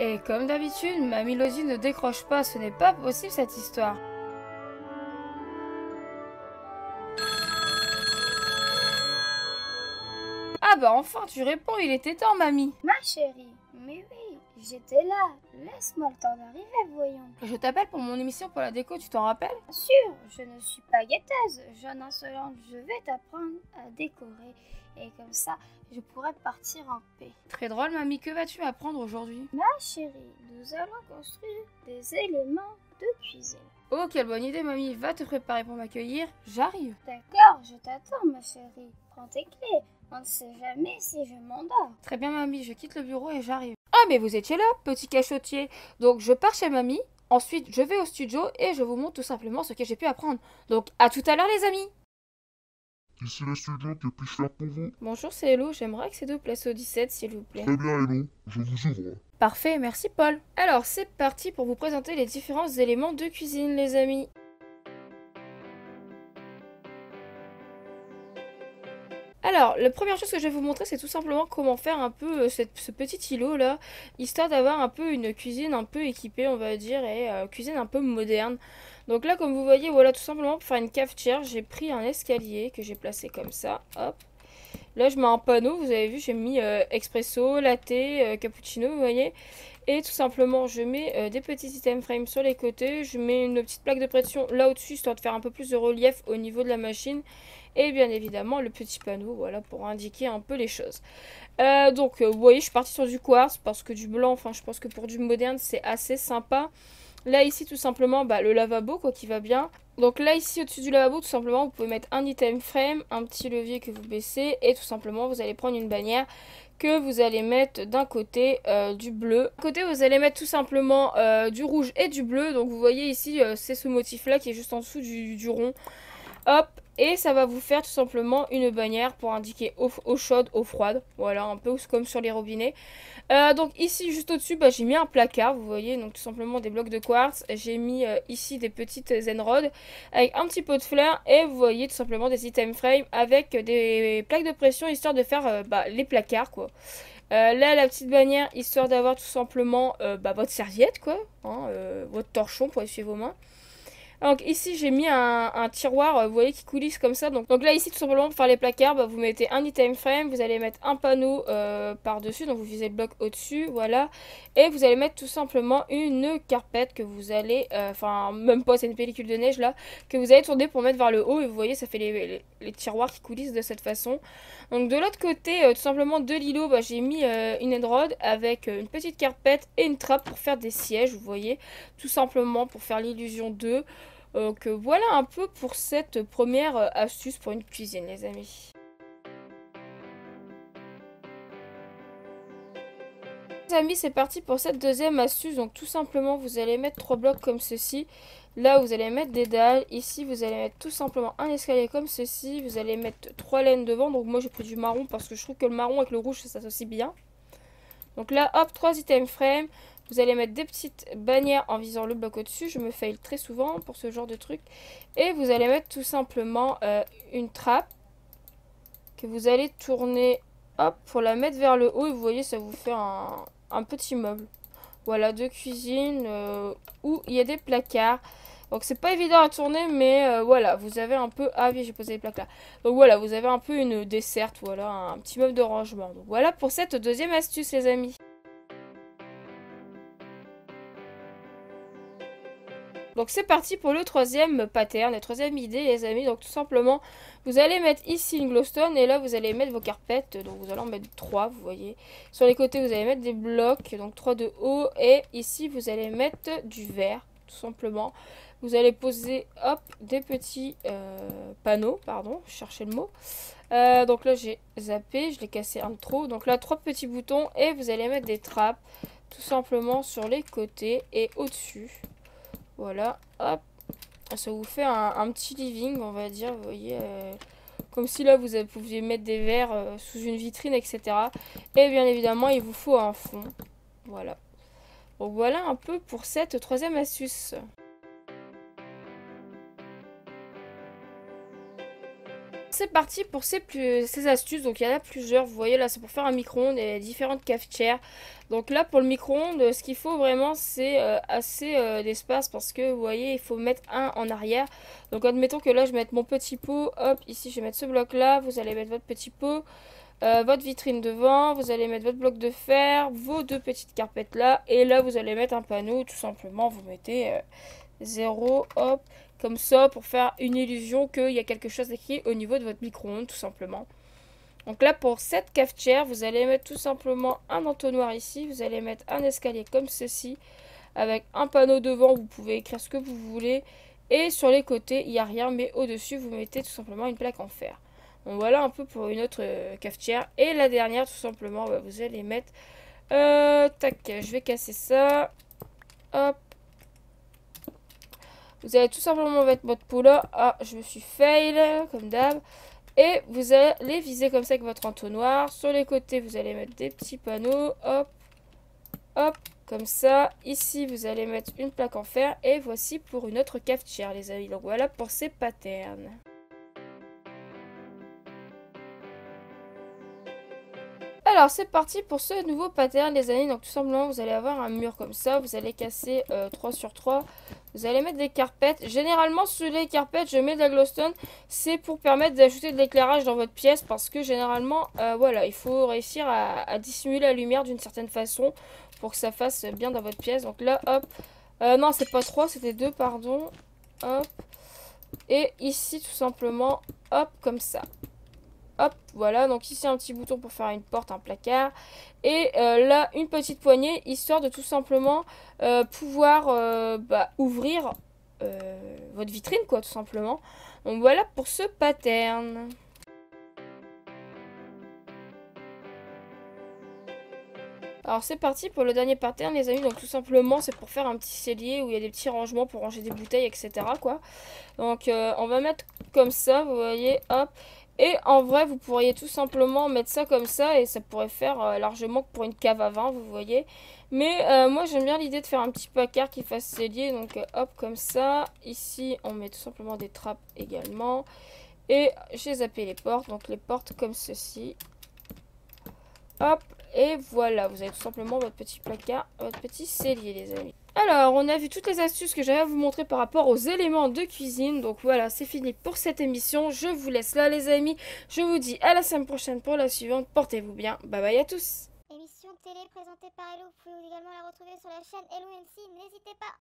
Et comme d'habitude, ma Mélodie ne décroche pas, ce n'est pas possible cette histoire. Ah bah enfin, tu réponds, il était temps, mamie. Ma chérie, mais oui, j'étais là. Laisse-moi le temps d'arriver, voyons. Je t'appelle pour mon émission pour la déco, tu t'en rappelles? Bien sûr, je ne suis pas guetteuse, jeune insolente, je vais t'apprendre à décorer. Et comme ça, je pourrai partir en paix. Très drôle, mamie, que vas-tu apprendre aujourd'hui? Ma chérie, nous allons construire des éléments de cuisine. Oh, quelle bonne idée, mamie, va te préparer pour m'accueillir, j'arrive. D'accord, je t'attends, ma chérie. Prends tes clés. On ne sait jamais si je m'endors. Très bien, mamie, je quitte le bureau et j'arrive. Ah, mais vous étiez là, petit cachotier. Donc, je pars chez mamie. Ensuite, je vais au studio et je vous montre tout simplement ce que j'ai pu apprendre. Donc, à tout à l'heure, les amis. Ici le studio, que puis-je faire pour vous Bonjour, c'est Hello. J'aimerais accéder au 17, s'il vous plaît. Très bien, Hello, je vous ouvre. Parfait, merci Paul. Alors, c'est parti pour vous présenter les différents éléments de cuisine, les amis. Alors, la première chose que je vais vous montrer, c'est tout simplement comment faire un peu euh, ce petit îlot là, histoire d'avoir un peu une cuisine un peu équipée, on va dire, et euh, cuisine un peu moderne. Donc là, comme vous voyez, voilà, tout simplement pour faire une cafetière, j'ai pris un escalier que j'ai placé comme ça, hop. Là, je mets un panneau, vous avez vu, j'ai mis euh, expresso, latte, euh, cappuccino, vous voyez. Et tout simplement, je mets euh, des petits item frames sur les côtés, je mets une petite plaque de pression là au-dessus, histoire de faire un peu plus de relief au niveau de la machine. Et bien évidemment, le petit panneau, voilà, pour indiquer un peu les choses. Euh, donc, euh, vous voyez, je suis partie sur du quartz, parce que du blanc, enfin, je pense que pour du moderne, c'est assez sympa. Là, ici, tout simplement, bah, le lavabo, quoi, qui va bien. Donc là, ici, au-dessus du lavabo, tout simplement, vous pouvez mettre un item frame, un petit levier que vous baissez, et tout simplement, vous allez prendre une bannière que vous allez mettre d'un côté euh, du bleu. D'un côté, vous allez mettre tout simplement euh, du rouge et du bleu. Donc vous voyez ici, euh, c'est ce motif-là qui est juste en dessous du rond. Hop, et ça va vous faire tout simplement une bannière pour indiquer eau, chaude, eau froide. Voilà, un peu comme sur les robinets. Euh, donc ici, juste au-dessus, bah, j'ai mis un placard, vous voyez, donc tout simplement des blocs de quartz. J'ai mis euh, ici des petites zenrods avec un petit pot de fleurs et vous voyez tout simplement des item frames avec des plaques de pression histoire de faire euh, bah, les placards, quoi. Là, la petite bannière, histoire d'avoir tout simplement bah, votre serviette, quoi, hein, votre torchon pour essuyer vos mains. Donc ici j'ai mis un, tiroir, euh, vous voyez, qui coulisse comme ça. Donc, là ici tout simplement pour faire les placards, bah, vous mettez un item frame, vous allez mettre un panneau euh, par-dessus, donc vous visez le bloc au-dessus, voilà. Et vous allez mettre tout simplement une carpette que vous allez, euh, enfin même pas, c'est une pellicule de neige là, que vous allez tourner pour mettre vers le haut. Et vous voyez ça fait les, tiroirs qui coulissent de cette façon. Donc de l'autre côté, tout simplement de l'îlot, bah, j'ai mis une head rod avec une petite carpette et une trappe pour faire des sièges, vous voyez. Tout simplement pour faire l'illusion 2. Donc euh, voilà un peu pour cette première euh, astuce pour une cuisine, les amis. Les amis, c'est parti pour cette deuxième astuce. Donc tout simplement, vous allez mettre trois blocs comme ceci. Là, vous allez mettre des dalles. Ici, vous allez mettre tout simplement un escalier comme ceci. Vous allez mettre trois laines devant. Donc moi, j'ai pris du marron parce que je trouve que le marron avec le rouge, ça s'associe bien. Donc là, hop, trois items frame. Vous allez mettre des petites bannières en visant le bloc au-dessus. Je me fail très souvent pour ce genre de truc. Et vous allez mettre tout simplement euh, une trappe que vous allez tourner hop pour la mettre vers le haut. Et vous voyez, ça vous fait un, petit meuble. Voilà, de cuisine euh, où il y a des placards. Donc c'est pas évident à tourner, mais euh, voilà, vous avez un peu... Ah oui, j'ai posé les plaques là. Donc voilà, vous avez un peu une desserte, voilà, un petit meuble de rangement. Voilà pour cette deuxième astuce, les amis. Donc c'est parti pour le troisième pattern, la troisième idée les amis. Donc tout simplement, vous allez mettre ici une glowstone et là vous allez mettre vos carpettes. Donc vous allez en mettre trois, vous voyez. Sur les côtés vous allez mettre des blocs, donc trois de haut. Et ici vous allez mettre du verre, tout simplement. Vous allez poser, des petits euh, panneaux, pardon, je cherchais le mot. Euh, donc là j'ai zappé, je l'ai cassé un trop. Donc là trois petits boutons et vous allez mettre des trappes, tout simplement sur les côtés et au-dessus. Voilà, hop. Ça vous fait un, petit living, on va dire, vous voyez. euh, comme si là, vous pouviez mettre des verres euh, sous une vitrine, etc. Et bien évidemment, il vous faut un fond. Voilà. Donc voilà un peu pour cette troisième astuce. C'est parti pour ces, ces astuces. Donc il y en a plusieurs. Vous voyez là, c'est pour faire un micro-ondes et différentes cafetières. Donc là, pour le micro-ondes, ce qu'il faut vraiment, c'est euh, assez euh, d'espace parce que vous voyez, il faut mettre un en arrière. Donc admettons que là, je mette mon petit pot. Hop, ici, je vais mettre ce bloc-là. Vous allez mettre votre petit pot. Euh, votre vitrine devant, vous allez mettre votre bloc de fer, vos deux petites carpettes là, et là vous allez mettre un panneau, tout simplement, vous mettez 0, hop, comme ça, pour faire une illusion qu'il y a quelque chose écrit au niveau de votre micro-ondes, tout simplement. Donc là, pour cette cafetière, vous allez mettre tout simplement un entonnoir ici. Vous allez mettre un escalier comme ceci. Avec un panneau devant, vous pouvez écrire ce que vous voulez. Et sur les côtés, il n'y a rien. Mais au-dessus, vous mettez tout simplement une plaque en fer. Donc voilà un peu pour une autre euh, cafetière. Et la dernière, tout simplement, bah, vous allez mettre... Euh, tac, je vais casser ça. Hop. Vous allez tout simplement mettre votre pot là. Ah, je me suis fail, comme d'hab. Et vous allez viser comme ça avec votre entonnoir. Sur les côtés, vous allez mettre des petits panneaux. Hop, hop, comme ça. Ici, vous allez mettre une plaque en fer. Et voici pour une autre cafetière, les amis. Donc voilà pour ces patterns. Alors c'est parti pour ce nouveau pattern les amis. Donc tout simplement vous allez avoir un mur comme ça. Vous allez casser 3 euh, sur 3. Vous allez mettre des carpettes. Généralement sur les carpettes je mets de la glowstone. C'est pour permettre d'ajouter de l'éclairage dans votre pièce. Parce que généralement euh, voilà il faut réussir à, dissimuler la lumière d'une certaine façon. Pour que ça fasse bien dans votre pièce. Donc là hop. Euh, non c'est pas 3 c'était 2 pardon. Hop. Et ici tout simplement hop comme ça. Hop, voilà, donc ici un petit bouton pour faire une porte, un placard. Et euh, là, une petite poignée, histoire de tout simplement euh, pouvoir euh, bah, ouvrir votre vitrine, quoi, tout simplement. Donc voilà pour ce pattern. Alors c'est parti pour le dernier pattern les amis, donc tout simplement c'est pour faire un petit cellier où il y a des petits rangements pour ranger des bouteilles etc quoi. Donc on va mettre comme ça, vous voyez, hop, et en vrai, vous pourriez tout simplement mettre ça comme ça et ça pourrait faire euh, largement pour une cave à vin, vous voyez. Mais euh, moi, j'aime bien l'idée de faire un petit placard qui fasse cellier. Donc, euh, hop, comme ça. Ici, on met tout simplement des trappes également. Et j'ai zappé les portes. Donc, les portes comme ceci. Hop, et voilà. Vous avez tout simplement votre petit placard, votre petit cellier, les amis. Alors, on a vu toutes les astuces que j'avais à vous montrer par rapport aux éléments de cuisine. Donc voilà, c'est fini pour cette émission. Je vous laisse là, les amis. Je vous dis à la semaine prochaine pour la suivante. Portez-vous bien. Bye bye à tous. Émission télé présentée par Hello. Vous pouvez également la retrouver sur la chaîne Hello MC. N'hésitez pas.